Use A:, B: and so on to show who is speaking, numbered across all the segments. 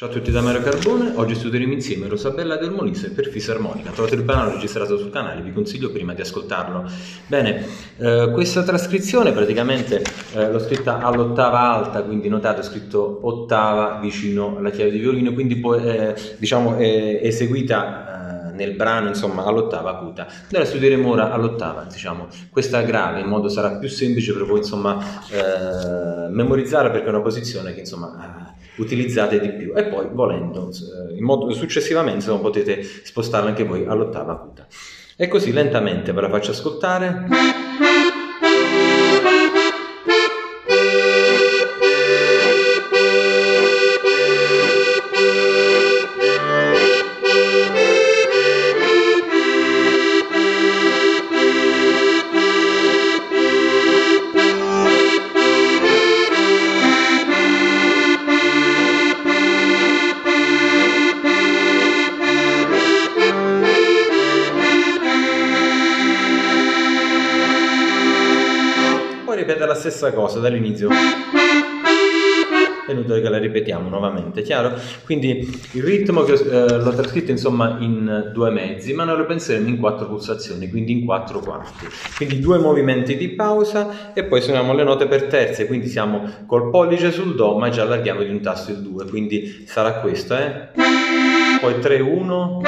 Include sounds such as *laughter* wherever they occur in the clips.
A: Ciao a tutti da Mario Carbone, oggi studieremo insieme Rosabella del Molise per fisarmonica. Trovate il brano registrato sul canale, vi consiglio prima di ascoltarlo. Bene, eh, questa trascrizione praticamente eh, l'ho scritta all'ottava alta, quindi notate ho scritto ottava vicino alla chiave di violino, quindi poi eh, diciamo eseguita nel brano insomma all'ottava acuta. La studieremo ora all'ottava, diciamo, questa grave in modo sarà più semplice per voi insomma eh, memorizzare perché è una posizione che insomma utilizzate di più. E poi volendo eh, modo, successivamente insomma, potete spostarla anche voi all'ottava acuta. E così lentamente ve la faccio ascoltare stessa cosa dall'inizio. È inutile che la ripetiamo nuovamente, chiaro? Quindi il ritmo che eh, l'ho trascritto insomma in due mezzi, ma noi lo penseremo in quattro pulsazioni, quindi in quattro quarti. Quindi due movimenti di pausa e poi suoniamo le note per terze, quindi siamo col pollice sul Do, ma già allarghiamo di un tasto il 2, quindi sarà questo, eh? Poi 3, 1,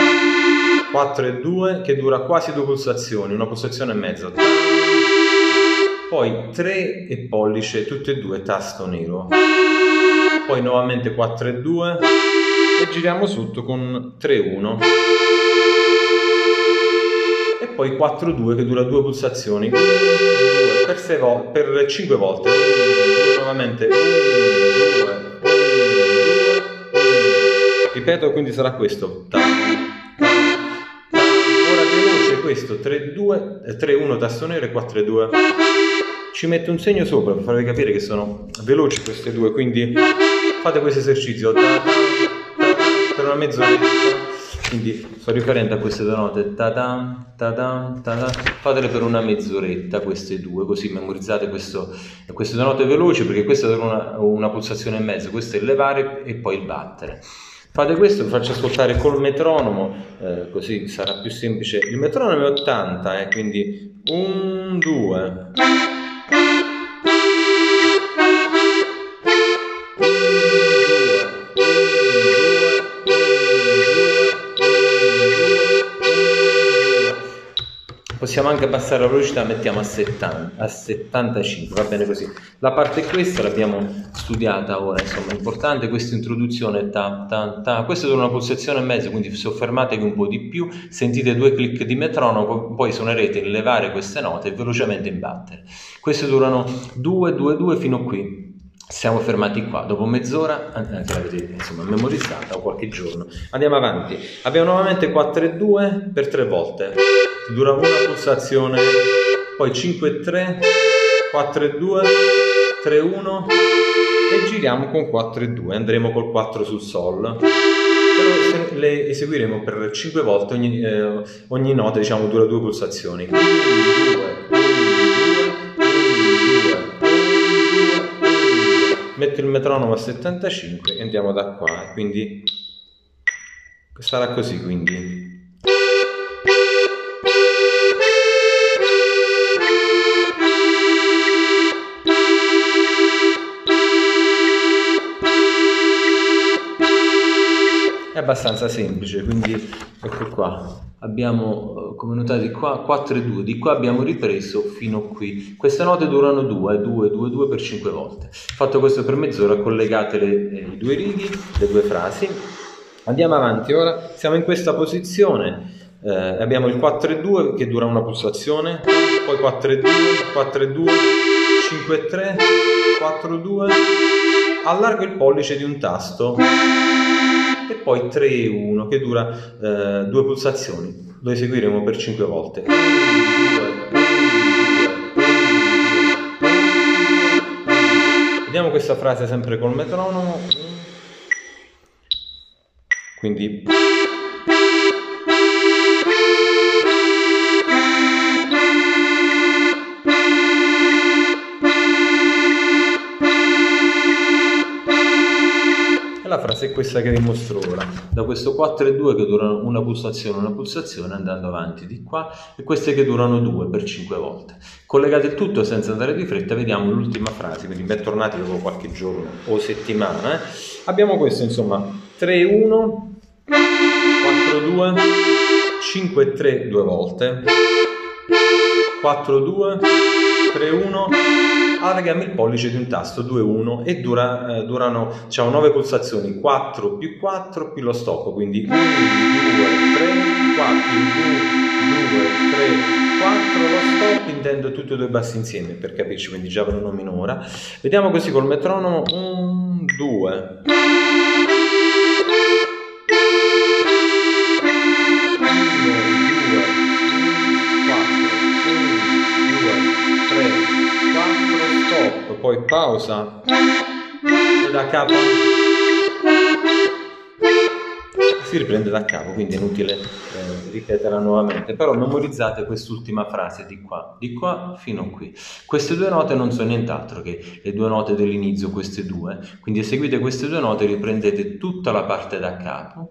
A: 4 e 2, che dura quasi due pulsazioni, una pulsazione e mezza poi 3 e pollice, tutte e due tasto nero, poi nuovamente 4 e 2 e giriamo sotto con 3 1 e poi 4 2 che dura due pulsazioni. 1 2 per, 6 vo- per 5 volte. 1 2 nuovamente. 1 2 1 2 ripeto quindi sarà questo. Ora veloce questo. 3 2 3 1 tasto nero e 4 e 2 ci metto un segno sopra per farvi capire che sono veloci queste due, quindi fate questo esercizio per una mezz'oretta. Quindi sto riferendo a queste due note, ta-da, ta-da, ta-da. fatele per una mezz'oretta queste due, così memorizzate questo, queste due note veloci perché questa è una, una pulsazione e mezzo, questo è il levare e poi il battere. Fate questo, vi faccio ascoltare col metronomo, eh, così sarà più semplice. Il metronomo è 80, eh, quindi 1, 2. Possiamo anche abbassare la velocità, mettiamo a, 70, a 75, va bene così. La parte questa l'abbiamo studiata ora, insomma, è importante questa introduzione, ta, ta, ta. questa è una pulsazione e mezzo, quindi soffermatevi un po' di più, sentite due clic di metronomo, poi suonerete in levare queste note e velocemente in battere. Queste durano 2, 2, 2 fino qui. Siamo fermati qua, dopo mezz'ora, anche l'avete insomma memorizzata o qualche giorno. Andiamo avanti. Abbiamo nuovamente 4 e 2 per 3 volte dura una pulsazione, poi 5 e 3, 4 e 2, 3 1 e giriamo con 4 e 2, andremo col 4 sul Sol. Però le eseguiremo per 5 volte, ogni, eh, ogni nota diciamo dura due pulsazioni. 1, 2, 1, 2, metto il metronomo a 75 e andiamo da qua, quindi sarà così quindi. Abbastanza semplice quindi ecco qua. Abbiamo come notate qua 4 e 2 di qua abbiamo ripreso fino qui. Queste note durano 2 2 2 2 per 5 volte. Fatto questo per mezz'ora collegate le, eh, i due righi le due frasi. Andiamo avanti. Ora siamo in questa posizione. Eh, abbiamo il 4 e 2 che dura una pulsazione. Poi 4 e 2 4 e 2 5 e 3 4 2 allargo il pollice di un tasto e poi 3 1 che dura eh, due pulsazioni. Lo eseguiremo per 5 volte. 1, 2, 1, Vediamo questa frase sempre col metronomo. Quindi frase è questa che vi mostro ora, da questo 4 e 2 che durano una pulsazione, una pulsazione andando avanti di qua e queste che durano 2 per 5 volte. Collegate il tutto senza andare di fretta, vediamo l'ultima frase, quindi bentornati dopo qualche giorno o settimana. Eh. Abbiamo questo insomma 3 1 4 2 5 3 due volte 4 2 3 1 allarghiamo il pollice di un tasto 2 1 e dura, eh, durano diciamo 9 pulsazioni 4 più 4 più lo stop quindi 1 2 3 4 1 2 3 4 lo stop intendo tutti e due bassi insieme per capirci quindi già ve lo nomino ora. Vediamo così col metronomo 1 2 pausa. E da capo. Si riprende da capo, quindi è inutile eh, ripeterla nuovamente, però memorizzate quest'ultima frase di qua, di qua fino a qui. Queste due note non sono nient'altro che le due note dell'inizio, queste due, quindi eseguite queste due note, riprendete tutta la parte da capo,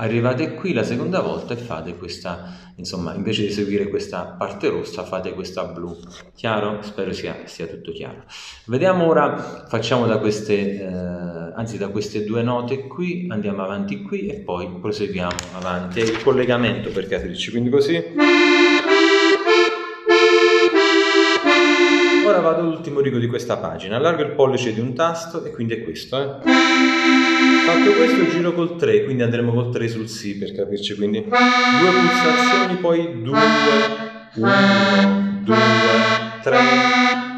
A: arrivate qui la seconda volta e fate questa, insomma, invece di seguire questa parte rossa, fate questa blu. Chiaro? Spero sia, sia tutto chiaro. Vediamo ora, facciamo da queste, eh, anzi da queste due note qui, andiamo avanti qui e poi proseguiamo avanti. È il collegamento per capirci, quindi così. Ora vado all'ultimo rigo di questa pagina, allargo il pollice di un tasto e quindi è questo. Eh. Fatto questo giro col 3, quindi andremo col 3 sul Si per capirci, quindi due pulsazioni, poi 2, 1, 2, 3, 4,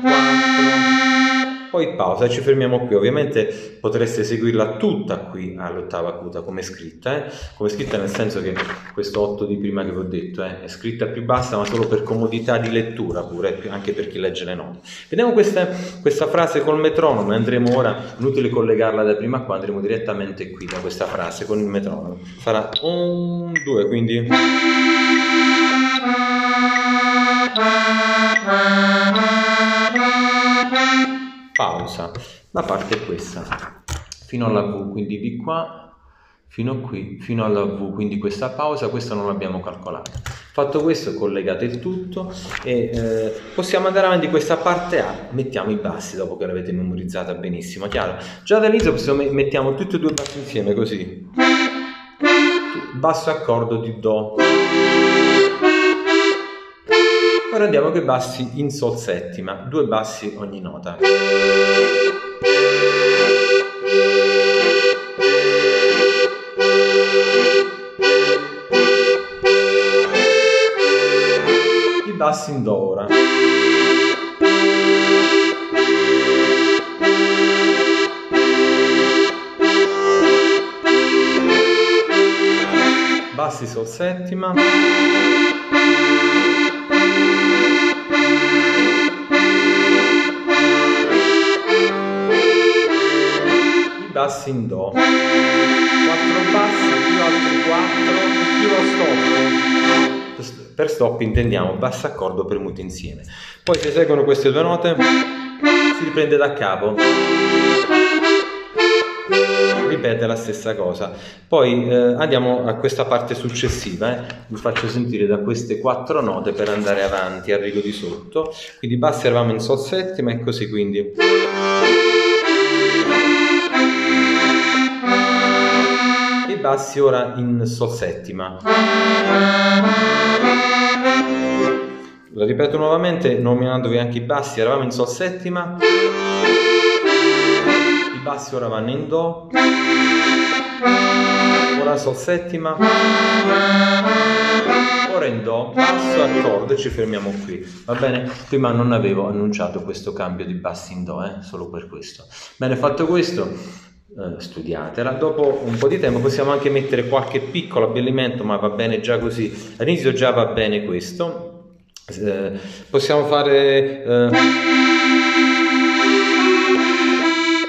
A: poi pausa e ci fermiamo qui. Ovviamente potreste seguirla tutta qui all'ottava acuta come scritta, eh? come scritta nel senso che questo 8 di prima che vi ho detto eh? è scritta più bassa ma solo per comodità di lettura pure, anche per chi legge le note. Vediamo questa, questa frase col metronomo e andremo ora, inutile collegarla da prima qua, andremo direttamente qui da questa frase con il metronomo. Farà un, due, quindi... pausa. La parte è questa, fino alla V, quindi di qua fino a qui, fino alla V, quindi questa pausa, questa non l'abbiamo calcolata. Fatto questo collegate il tutto e eh, possiamo andare avanti questa parte A, mettiamo i bassi dopo che l'avete memorizzata benissimo, chiaro? Già dall'inizio mettiamo tutti e due bassi insieme così, basso accordo di Do, Ora andiamo con i bassi in Sol settima, due bassi ogni nota. I bassi in Do ora. Bassi Sol settima. Bassi in Do, 4 bassi più altri 4 più lo stop. Per stop intendiamo basso accordo premuto insieme. Poi si eseguono queste due note, si riprende da capo ripete la stessa cosa. Poi eh, andiamo a questa parte successiva, eh. vi faccio sentire da queste quattro note per andare avanti al rigo di sotto. Quindi bassi eravamo in Sol settima e così quindi. Bassi ora in Sol settima. La ripeto nuovamente nominandovi anche i bassi, eravamo in Sol settima, i bassi ora vanno in Do, ora Sol settima, ora in Do, basso accordo e ci fermiamo qui, va bene? Prima non avevo annunciato questo cambio di bassi in Do, eh? solo per questo. Bene, fatto questo, eh, studiatela. Dopo un po' di tempo possiamo anche mettere qualche piccolo abbellimento, ma va bene già così. All'inizio già va bene questo. Eh, possiamo fare eh,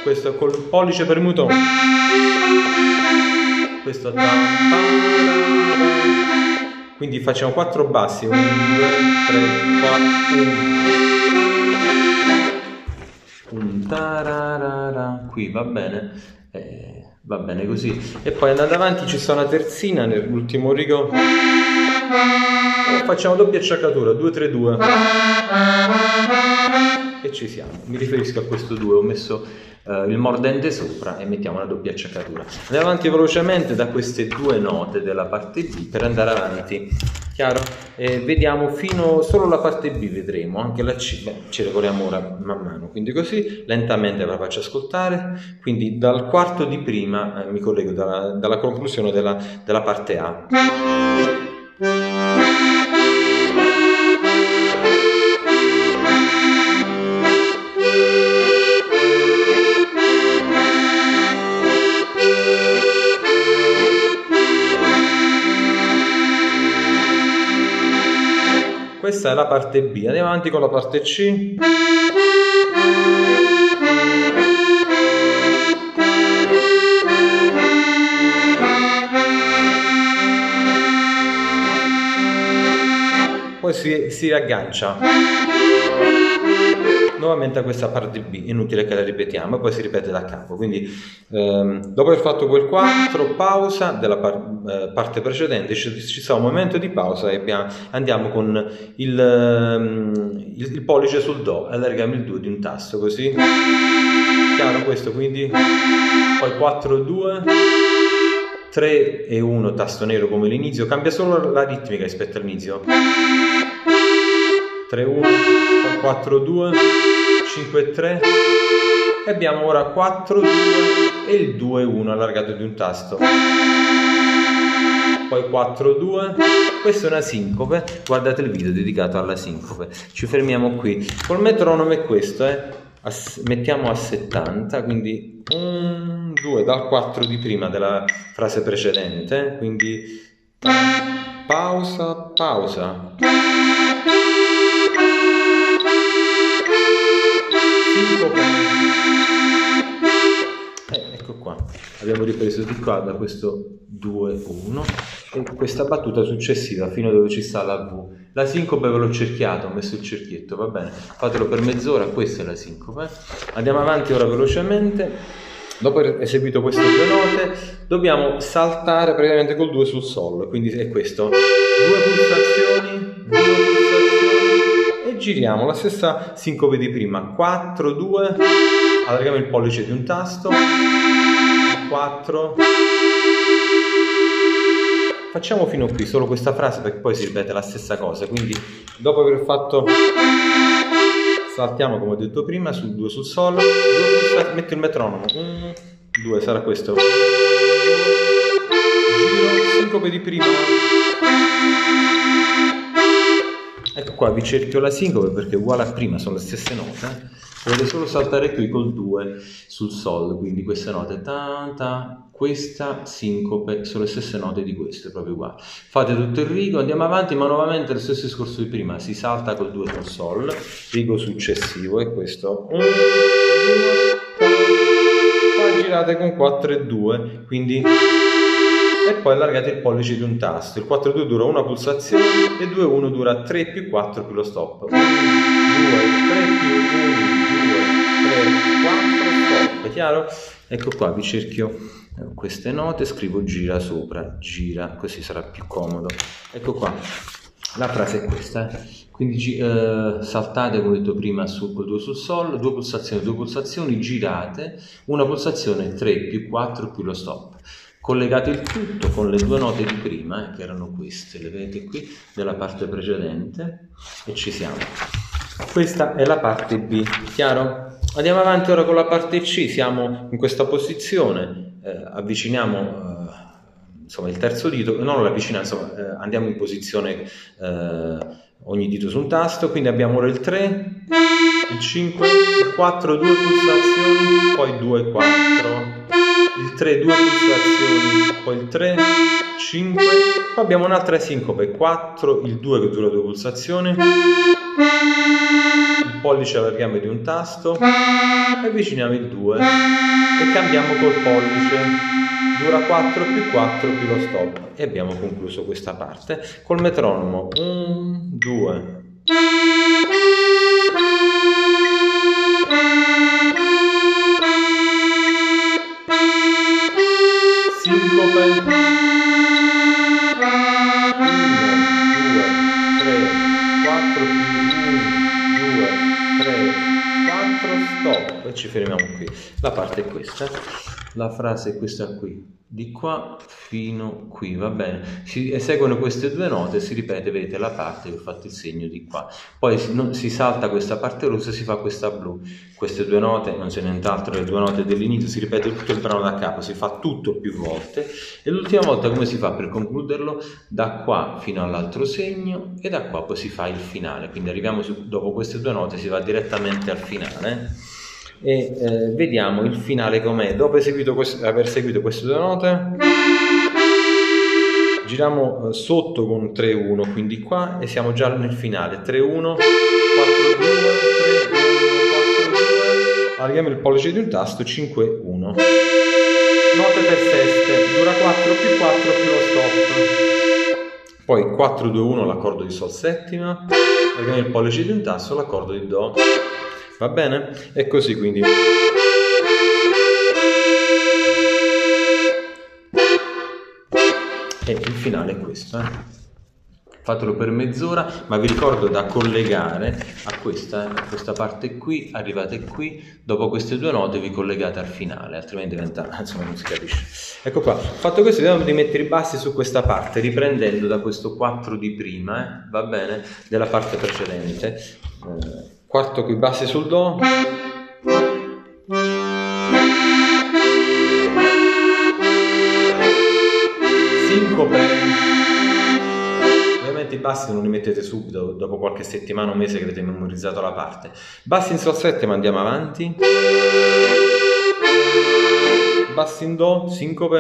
A: questo col pollice premuto. Questo tam, quindi facciamo quattro bassi 1 2 3 4 1 un tararara qui va bene eh, Va bene così. E poi andando avanti ci sta una terzina nell'ultimo rigo. Facciamo doppia acciaccatura, 2-3-2. E ci siamo. Mi riferisco a questo 2, ho messo uh, il mordente sopra e mettiamo una doppia acciaccatura. Andiamo avanti velocemente da queste due note della parte B per andare avanti. Chiaro? Eh, vediamo fino solo la parte B vedremo, anche la C, beh, ci regoliamo ora man mano, quindi così lentamente la faccio ascoltare, quindi dal quarto di prima eh, mi collego dalla, dalla conclusione della, della parte A. la parte B. Andiamo avanti con la parte C. Poi si, si aggancia nuovamente a questa parte B, inutile che la ripetiamo, e poi si ripete da capo. Quindi ehm, dopo aver fatto quel 4, pausa della par- eh, parte precedente, ci, ci sta un momento di pausa e abbiamo, andiamo con il, ehm, il, il, pollice sul Do, allarghiamo il 2 di un tasto, così. Chiaro questo, quindi poi 4, 2. 3 e 1 tasto nero come l'inizio, cambia solo la ritmica rispetto all'inizio. 3 1 4 2 5 3 e abbiamo ora 4 2 e il 2 1 allargato di un tasto. Poi 4 2 questa è una sincope. Guardate il video dedicato alla sincope. Ci fermiamo qui. Col metronomo è questo eh? mettiamo a 70 quindi 1 2 dal 4 di prima della frase precedente quindi pausa pausa abbiamo ripreso di qua da questo 2-1 e questa battuta successiva fino a dove ci sta la V. La sincope ve l'ho cerchiato, ho messo il cerchietto, va bene? Fatelo per mezz'ora, questa è la sincope. Andiamo avanti ora velocemente. Dopo aver eseguito queste due note, dobbiamo saltare praticamente col 2 sul Sol, quindi è questo. Due pulsazioni, due pulsazioni e giriamo la stessa sincope di prima. 4, 2, allarghiamo il pollice di un tasto, 4, facciamo fino qui solo questa frase perché poi si ripete la stessa cosa, quindi dopo aver fatto saltiamo come ho detto prima sul 2 sul Sol, metto il metronomo, 1, 2 sarà questo, giro, sincope di prima, ecco qua vi cerchio la sincope perché è uguale a prima, sono le stesse note, Dovete solo saltare qui col 2 sul Sol, quindi queste note, ta, ta, questa sincope, sono le stesse note di queste, proprio uguali. Fate tutto il rigo, andiamo avanti, ma nuovamente lo stesso discorso di prima, si salta col 2 sul Sol, rigo successivo, e questo 1, 2, 3, poi girate con 4 e 2, quindi e poi allargate il pollice di un tasto. Il 4-2 dura una pulsazione e 2-1 dura 3 più 4 più lo stop. 1, 2, 3 più 1, 4 stop, chiaro? Ecco qua, vi cerchio eh, queste note, scrivo gira sopra, gira, così sarà più comodo. Ecco qua, la frase è questa, eh. quindi eh, saltate come ho detto prima su, col 2 sul sol, due pulsazioni, due pulsazioni, girate, una pulsazione 3 più 4 più lo stop. Collegate il tutto con le due note di prima, eh, che erano queste, le vedete qui, della parte precedente, e ci siamo. Questa è la parte B, chiaro? Andiamo avanti ora con la parte C, siamo in questa posizione, eh, avviciniamo eh, insomma, il terzo dito, non lo avviciniamo, insomma, eh, andiamo in posizione eh, ogni dito su un tasto, quindi abbiamo ora il 3, il 5, il 4, 2 pulsazioni, poi 2, 4, il 3, 2 pulsazioni, poi il 3, 5, poi abbiamo un'altra sincope, 4, il 2 che dura 2 pulsazioni, il pollice allarghiamo di un tasto, avviciniamo il 2 e cambiamo col pollice, dura 4 più 4 più lo stop e abbiamo concluso questa parte col metronomo. 1, 2, ci fermiamo qui la parte è questa la frase è questa qui di qua fino qui, va bene? Si eseguono queste due note, si ripete, vedete la parte che ho fatto il segno di qua. Poi si, non, si salta questa parte rossa e si fa questa blu. Queste due note, non c'è nient'altro, le due note dell'inizio, si ripete tutto il brano da capo, si fa tutto più volte. E l'ultima volta come si fa per concluderlo? Da qua fino all'altro segno e da qua poi si fa il finale. Quindi arriviamo su, dopo queste due note, si va direttamente al finale e eh, vediamo il finale com'è. Dopo questo, aver seguito queste due note, giriamo eh, sotto con 3-1, quindi qua e siamo già nel finale. 3-1, 4-2, 3-1, 4-2, allarghiamo il pollice di un tasto, 5-1. Note per seste, dura 4 più 4 più lo stop. Poi 4-2-1 l'accordo di Sol settima, allarghiamo il pollice di un tasto, l'accordo di Do. Va bene? E così quindi. E il finale è questo. Eh? Fatelo per mezz'ora, ma vi ricordo da collegare a questa, a questa parte qui, arrivate qui, dopo queste due note vi collegate al finale, altrimenti diventa, *laughs* insomma non si capisce. Ecco qua, fatto questo vediamo di mettere i bassi su questa parte, riprendendo da questo 4 di prima, eh? va bene, della parte precedente. Eh, quarto qui bassi sul Do. Sincope ovviamente i bassi non li mettete subito dopo qualche settimana o mese che avete memorizzato la parte. Bassi in sol settima andiamo avanti. Bassi in do sincope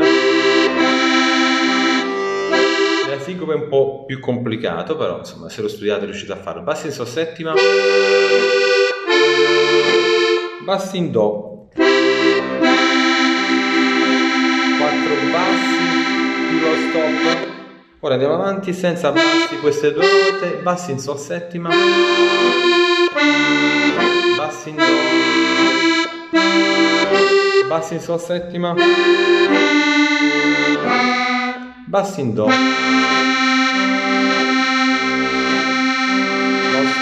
A: la sincope è un po' più complicato, però insomma se lo studiate riuscite a farlo. Bassi in Sol settima, bassi in Do, 4 bassi più lo stop. Ora andiamo avanti senza bassi queste due note, bassi in Sol settima, bassi in Do, bassi in Sol settima, bassi in Do.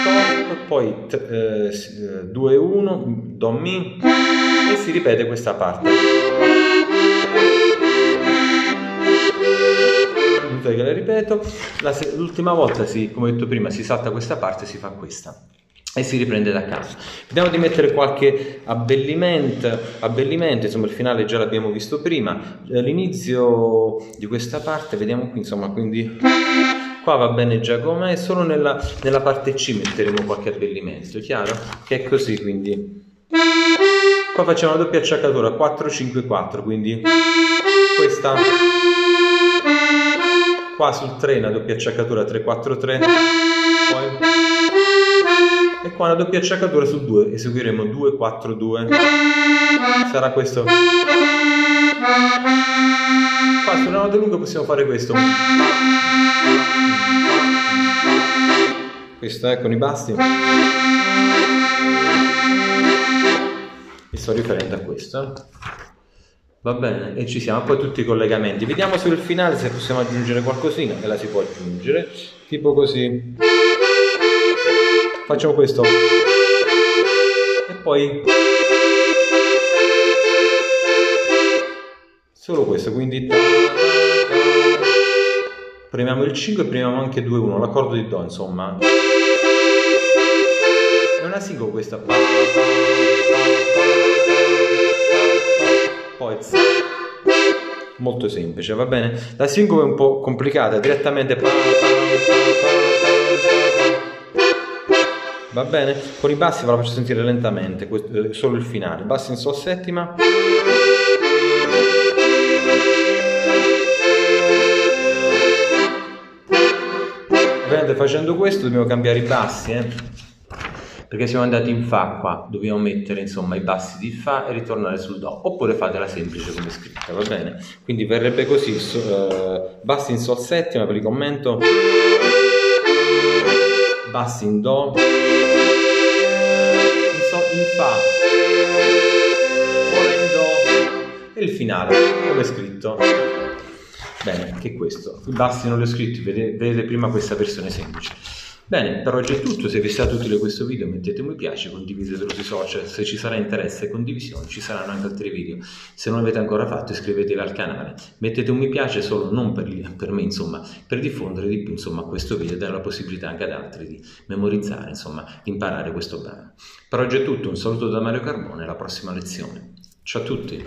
A: stop, poi eh, 2 1, do mi e si ripete questa parte. che la ripeto, l'ultima volta si, come detto prima, si salta questa parte si fa questa e si riprende da caso. Vediamo di mettere qualche abbellimento, abbellimento, insomma il finale già l'abbiamo visto prima, l'inizio di questa parte, vediamo qui, insomma, quindi qua va bene già com'è, solo nella, nella parte C metteremo qualche abbellimento, chiaro? Che è così, quindi. Qua facciamo una doppia acciaccatura 4 5 4 quindi. Questa. Qua sul 3 una doppia acciaccatura 3 4 3 poi. E qua una doppia acciaccatura sul 2 eseguiremo 2 4 2 sarà questo qua una nota lunga possiamo fare questo. Questo è eh, con i basti. E sto riferendo a questo. Va bene e ci siamo. Poi tutti i collegamenti. Vediamo sul finale se possiamo aggiungere qualcosina e la si può aggiungere. Tipo così. Facciamo questo. E poi solo questo quindi premiamo il 5 e premiamo anche 2 1 l'accordo di do insomma. È una single questa poi molto semplice va bene? La singola è un po' complicata direttamente. Va bene? Con i bassi ve la faccio sentire lentamente eh, solo il finale. Bassi in sol settima Ovviamente facendo questo dobbiamo cambiare i bassi, eh? perché siamo andati in Fa qua, dobbiamo mettere insomma i bassi di Fa e ritornare sul Do, oppure fatela semplice come scritta, va bene? Quindi verrebbe così, so, uh, bassi in Sol settima, ve li commento, bassi in Do, in, so, in Fa, ora in Do e il finale, come scritto. Bene, che è questo. Basti non l'ho scritto, vedete, vedete prima questa versione semplice. Bene, per oggi è tutto, se vi è stato utile questo video mettete un mi piace, condividetelo sui social, se ci sarà interesse e condivisione ci saranno anche altri video, se non l'avete ancora fatto iscrivetevi al canale, mettete un mi piace solo non per, per me insomma, per diffondere di più insomma questo video e dare la possibilità anche ad altri di memorizzare insomma, di imparare questo brano. Per oggi è tutto, un saluto da Mario Carbone, alla prossima lezione. Ciao a tutti!